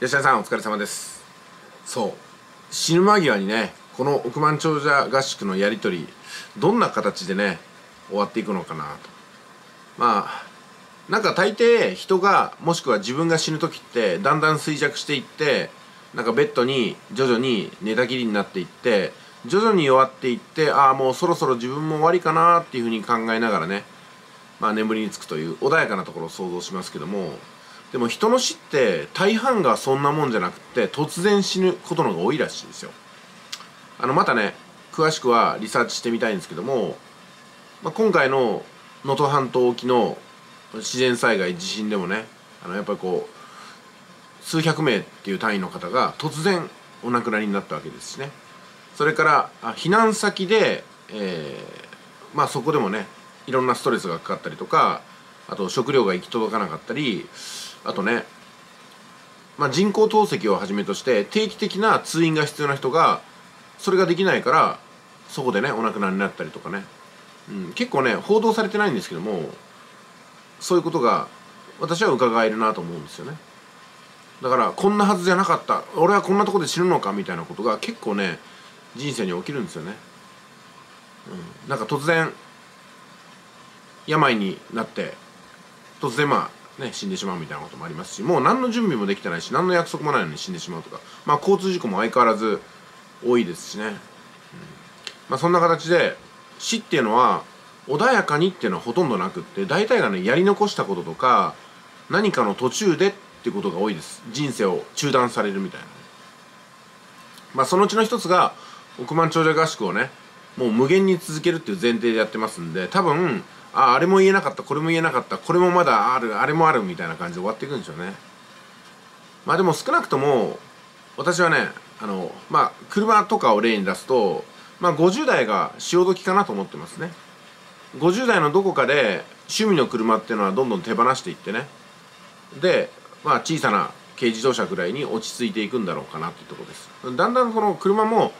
吉田さんお疲れ様です。そう。死ぬ間際にねこの億万長者合宿のやり取りどんな形でね終わっていくのかなと。まあなんか大抵人がもしくは自分が死ぬ時ってだんだん衰弱していってなんかベッドに徐々に寝たきりになっていって徐々に弱っていってああもうそろそろ自分も終わりかなっていうふうに考えながらねまあ眠りにつくという穏やかなところを想像しますけどもでも人の死って大半がそんなもんじゃなくて突然死ぬことのが多いらしいですよ。あのまたね詳しくはリサーチしてみたいんですけども、まあ、今回の能登半島沖の自然災害地震でもねあのやっぱりこう数百名っていう単位の方が突然お亡くなりになったわけですしね。それから避難先で、えー、まあそこでもねいろんなストレスがかかったりとかあと食料が行き届かなかったりあとね、まあ、人工透析をはじめとして定期的な通院が必要な人がそれができないからそこでねお亡くなりになったりとかね、うん、結構ね報道されてないんですけどもそういうことが私は伺えるなと思うんですよね。だからこんなはずじゃなかった。俺はこんなとこで死ぬのかみたいなことが結構ね人生に起きるんですよね、うん、なんか突然病になって突然まあね死んでしまうみたいなこともありますしもう何の準備もできてないし何の約束もないのに死んでしまうとか。まあ交通事故も相変わらず多いですしね、うん、まあそんな形で死っていうのは穏やかにっていうのはほとんどなくって大体がねやり残したこととか何かの途中でってことが多いです。人生を中断されるみたいなまあそのうちの一つが億万長者合宿をねもう無限に続けるっていう前提でやってますんで多分ああれも言えなかったこれも言えなかったこれもまだあるあれもあるみたいな感じで終わっていくんでしょうね。まあでも少なくとも私はねあのまあ車とかを例に出すとまあ50代が潮時かなと思ってますね。50代のどこかで趣味の車っていうのはどんどん手放していってね。でまあ小さな軽自動車ぐらいに落ち着いていくんだろうかなっていうとこです。だんだんこの車も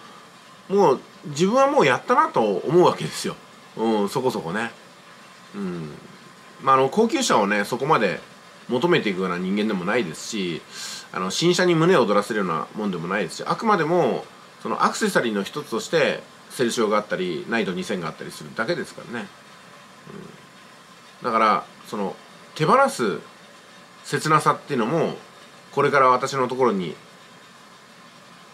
もう自分はもうやったなと思うわけですよ、うん、そこそこね。うん。まあ、あの高級車をねそこまで求めていくような人間でもないですしあの新車に胸を躍らせるようなもんでもないですしあくまでもそのアクセサリーの一つとしてセルシオがあったりナイト2000があったりするだけですからね、うん、だからその手放す切なさっていうのもこれから私のところに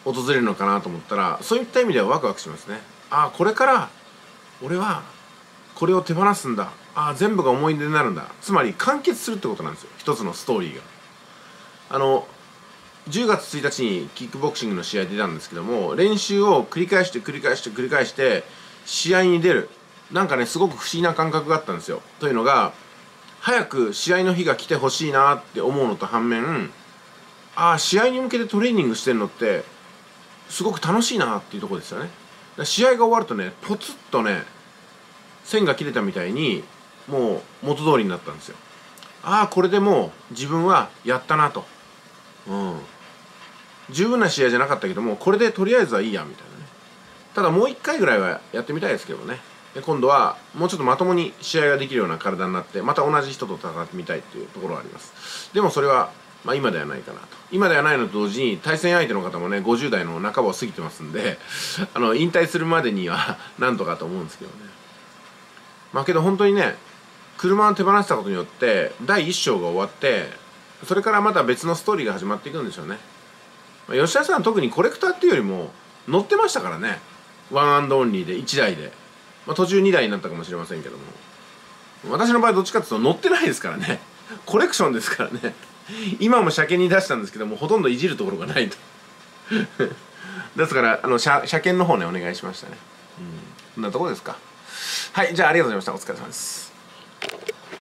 訪れるのかなと思ったらそういった意味ではワクワクしますね。ああこれから俺はこれを手放すんだ。ああ全部が思い出になるんだ。つまり完結するってことなんですよ。一つのストーリーが。あの10月1日にキックボクシングの試合出たんですけども練習を繰り返して繰り返して繰り返して試合に出る。なんかねすごく不思議な感覚があったんですよ。というのが早く試合の日が来てほしいなって思うのと反面ああ試合に向けてトレーニングしてるのってすごく楽しいなっていうとこですよね。試合が終わるとねポツッとね線が切れたみたいにもう元通りになったんですよ。ああこれでもう自分はやったなと。うん。十分な試合じゃなかったけどもこれでとりあえずはいいやみたいなね。ただもう一回ぐらいはやってみたいですけどね。で今度はもうちょっとまともに試合ができるような体になってまた同じ人と戦ってみたいっていうところはあります。でもそれはまあ今ではないかなと。今ではないのと同時に対戦相手の方もね50代の半ばを過ぎてますんであの引退するまでにはなんとかと思うんですけどね。まあけど本当にね車を手放したことによって第1章が終わってそれからまた別のストーリーが始まっていくんでしょうね、まあ、吉田さん特にコレクターっていうよりも乗ってましたからね。ワンアンドオンリーで1台で、まあ、途中2台になったかもしれませんけども。私の場合どっちかっていうと乗ってないですからね。コレクションですからね。今も車検に出したんですけどもほとんどいじるところがないと。ですからあの車車検の方ねお願いしましたね。うん。こんなとこですか。はいじゃあありがとうございました。お疲れ様です。